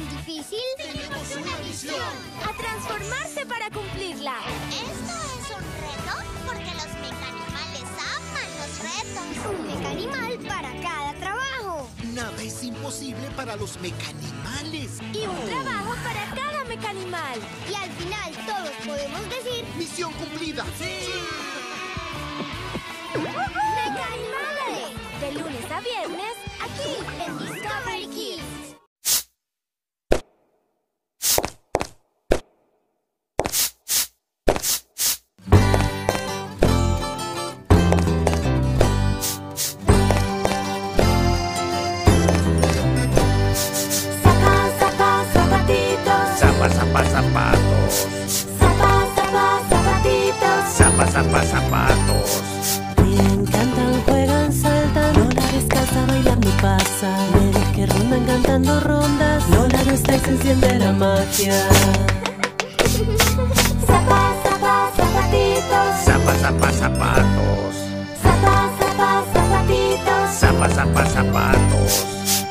difícil? Tenemos una misión. A transformarse para cumplirla. ¿Esto es un reto? Porque los mecanimales aman los retos. Un mecanimal para cada trabajo. Nada es imposible para los mecanimales. Y un oh. trabajo para ¡Misión cumplida! ¡Sí! ¡Mecanimales! De lunes a viernes, aquí en Discovery Kids. Zapa, zapatitos. Zapa, zapa, zapatos. Ríen, cantan, juegan, saltan Lola descalza bailando pasa Nenes que rondan cantando rondas Lola no está se enciende la magia Zapa, zapa, zapatitos. Zapa, zapa, zapatos. Zapa, zapa, zapatitos. Zapa, zapa, zapatos.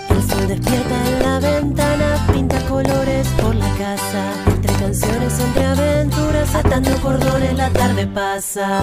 El sol despierta en la ventana Pinta colores por la casa entre aventuras Atando cordones la tarde pasa